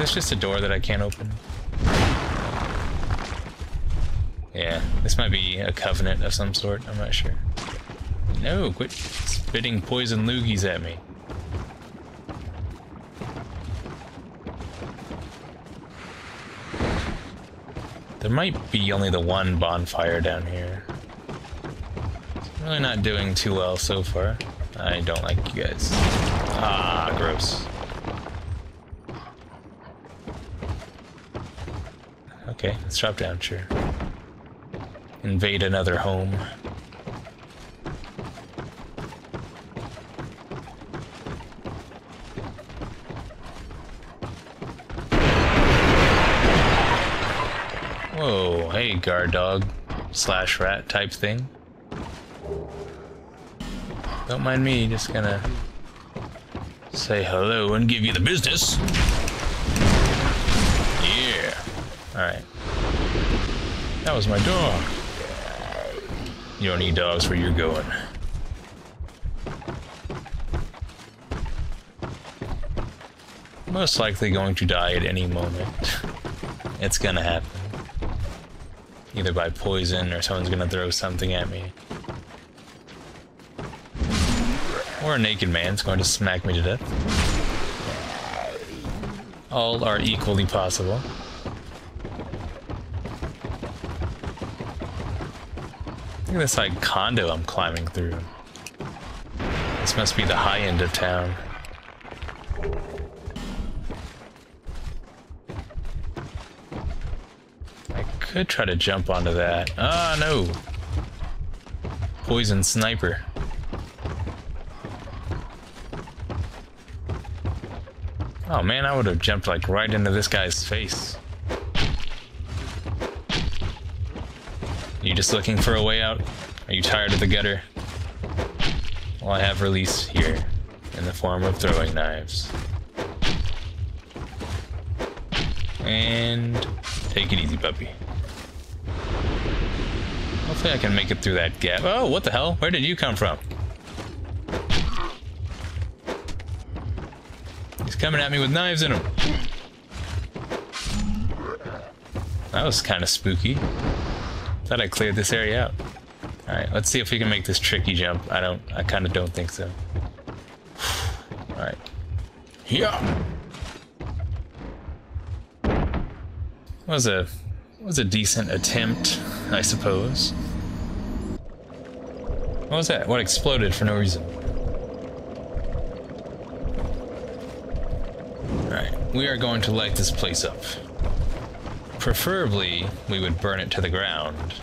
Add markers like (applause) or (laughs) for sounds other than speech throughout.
This just a door that I can't open. Yeah, this might be a covenant of some sort. I'm not sure. No, quit spitting poison loogies at me. There might be only the one bonfire down here. It's really not doing too well so far. I don't like you guys. Ah, gross. Okay, let's drop down, sure. Invade another home. Whoa, hey guard dog slash rat type thing. Don't mind me, just gonna say hello and give you the business. Alright. That was my dog. You don't need dogs where you're going. Most likely going to die at any moment. It's gonna happen. Either by poison or someone's gonna throw something at me. Or a naked man's going to smack me to death. All are equally possible. Look at this like condo I'm climbing through. This must be the high end of town. I could try to jump onto that. Ah, no. Poison sniper. Oh man, I would have jumped like right into this guy's face. You just looking for a way out? Are you tired of the gutter? Well, I have release here in the form of throwing knives. And take it easy, puppy. Hopefully I can make it through that gap. Oh, what the hell? Where did you come from? He's coming at me with knives in him. That was kind of spooky. Thought I cleared this area out. Alright, let's see if we can make this tricky jump. I don't, I kind of don't think so. (sighs) Alright. Yeah. Was a, was a decent attempt, I suppose. What was that? What exploded for no reason? Alright, we are going to light this place up. Preferably, we would burn it to the ground.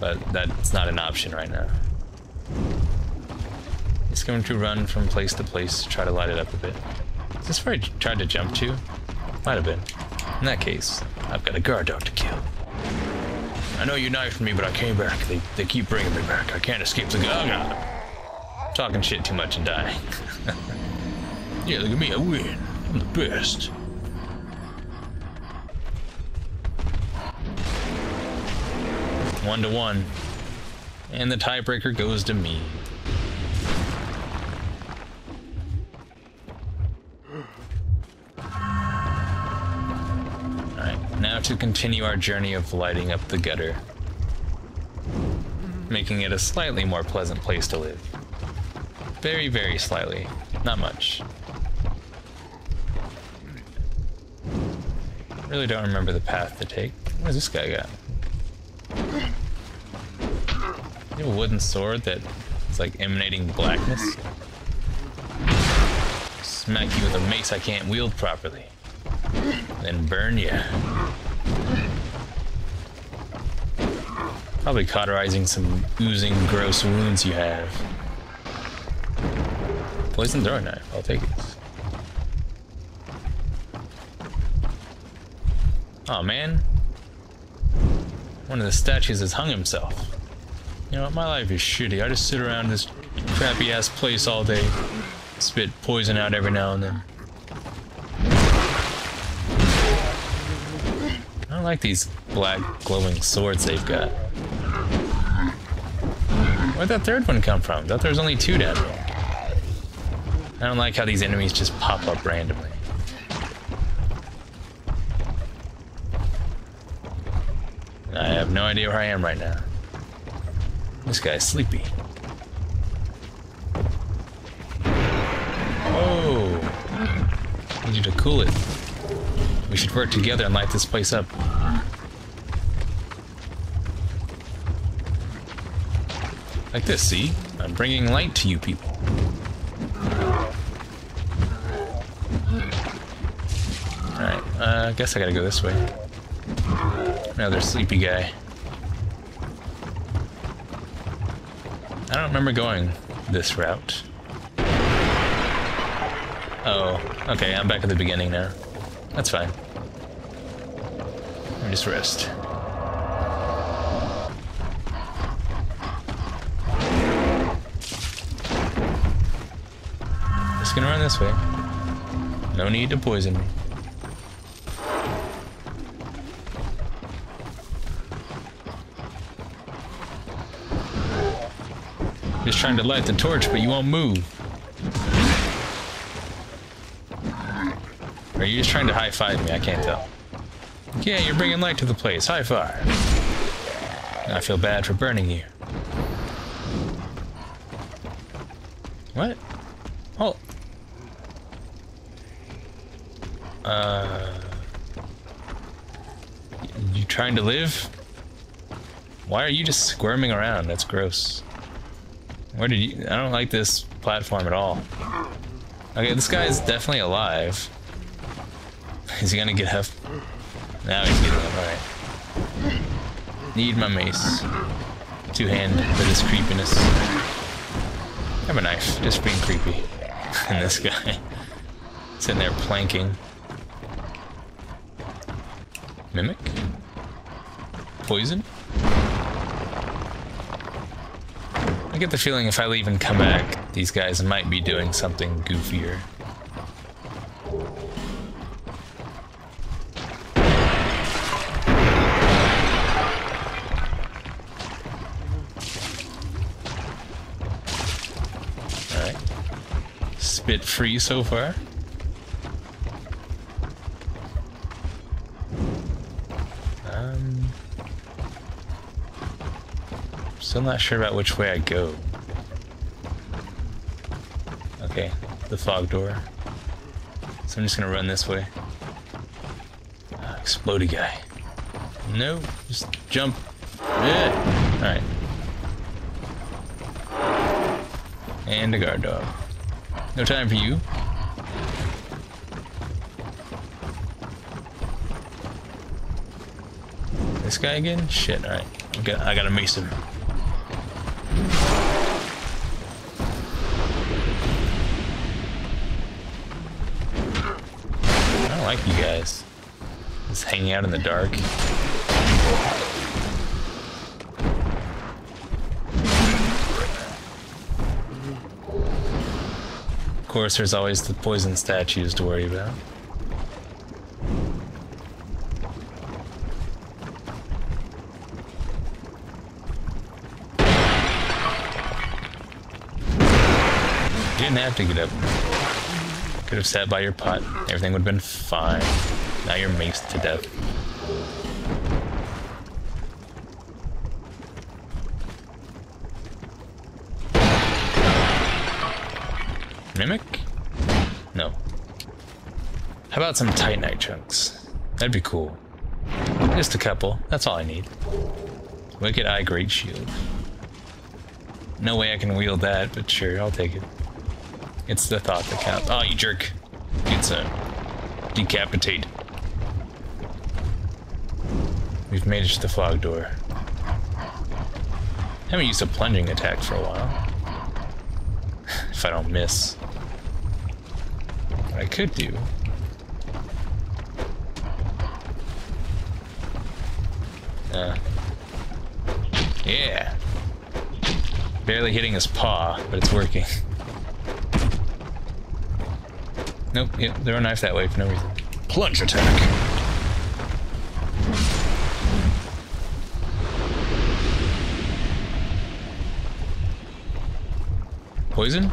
But that's not an option right now. It's going to run from place to place to try to light it up a bit. Is this where I tried to jump to? Might have been. In that case, I've got a guard dog to kill. I know you knifed me, but I came back. They, they keep bringing me back. I can't escape the guard. Talking shit too much and dying. (laughs) yeah, look at me, I win. I'm the best. One to one. And the tiebreaker goes to me. Alright, now to continue our journey of lighting up the gutter. Making it a slightly more pleasant place to live. Very, very slightly. Not much. Really don't remember the path to take. What does this guy got? A wooden sword that is like emanating blackness? Smack you with a mace I can't wield properly. Then burn you. Probably cauterizing some oozing gross wounds you have. Poison throwing knife, I'll take it. Oh man. One of the statues has hung himself. You know, my life is shitty. I just sit around this crappy ass place all day, spit poison out every now and then. I don't like these black glowing swords they've got. Where'd that third one come from? I thought there was only two down there. I don't like how these enemies just pop up randomly. I have no idea where I am right now. This guy's sleepy. Oh! Need you to cool it. We should work together and light this place up. Like this, see? I'm bringing light to you people. Alright, uh, I guess I gotta go this way. Another sleepy guy. Don't remember going this route. Oh, okay, I'm back at the beginning now. That's fine. Let me just rest. Just gonna run this way. No need to poison me. Trying to light the torch, but you won't move. Or are you just trying to high five me? I can't tell. Yeah, you're bringing light to the place. High five. I feel bad for burning you. What? Oh. Uh. You trying to live? Why are you just squirming around? That's gross. Where did you... I don't like this platform at all. Okay, this guy is definitely alive. (laughs) Is he gonna get up? Now he's getting up, alright. Need my mace. Two hand for this creepiness. I have a knife, just being creepy. (laughs) and this guy (laughs) sitting there planking. Mimic? Poison? I get the feeling if I leave and come back, these guys might be doing something goofier. Alright. Spit free so far. I'm still not sure about which way I go. Okay, the fog door. So I'm just gonna run this way. Uh, explodey guy. No, just jump. Yeah. Alright. And a guard dog. No time for you. This guy again? Shit, alright. I gotta mace him. Like you guys. Just hanging out in the dark. Of course, there's always the poison statues to worry about. Didn't have to get up. Could have sat by your pot. Everything would have been fine. Now you're maced to death. Mimic? No. How about some Titanite chunks? That'd be cool. Just a couple. That's all I need. Wicked Eye Great Shield. No way I can wield that, but sure, I'll take it. It's the thought that counts. Oh, you jerk. It's a decapitate. We've made it to the fog door. haven't used a plunging attack for a while. (laughs) if I don't miss. What I could do Uh, yeah. Barely hitting his paw, but it's working. (laughs) Nope, yep, yeah, throw a knife that way for no reason. Plunge attack. Poison?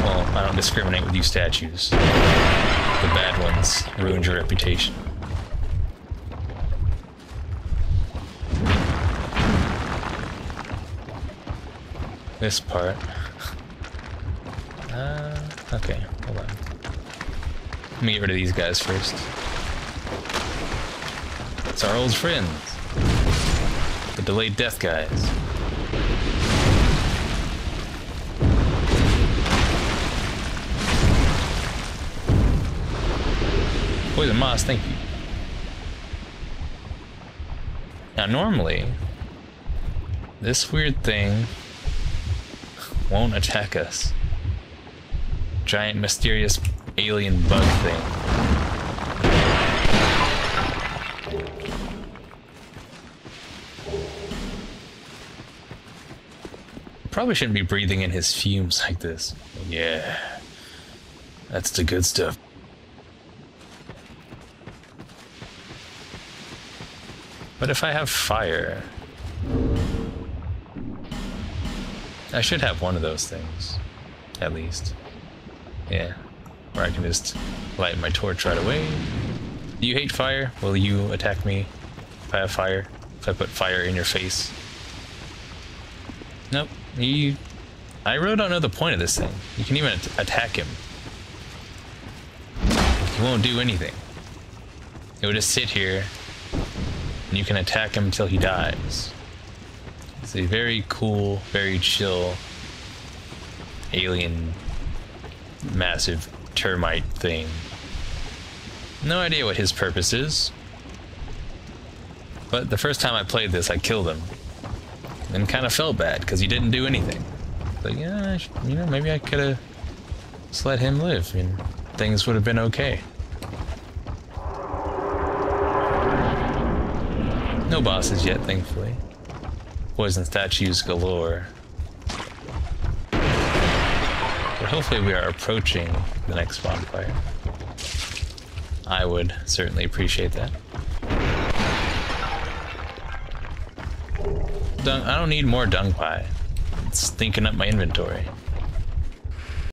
Well, I don't discriminate with you statues. The bad ones ruined your reputation. This part. Uh, okay, hold on. Let me get rid of these guys first. It's our old friends. The delayed death guys. Poison moss, thank you. Now normally, this weird thing won't attack us. Giant mysterious alien bug thing. Probably shouldn't be breathing in his fumes like this. Yeah. That's the good stuff. But if I have fire... I should have one of those things. At least. Yeah. Where I can just light my torch right away. Do you hate fire? Will you attack me if I have fire? If I put fire in your face? Nope. You... I really don't know the point of this thing. You can even attack him. He won't do anything. He will just sit here and you can attack him until he dies. It's a very cool, very chill alien massive termite thing. No idea what his purpose is. But the first time I played this, I killed him. And kind of felt bad, because he didn't do anything. But yeah, you know, maybe I could have just let him live. and things would have been okay. No bosses yet, thankfully. Poison statues galore. Hopefully we are approaching the next bonfire. I would certainly appreciate that. Dung, I don't need more dung pie. It's stinking up my inventory.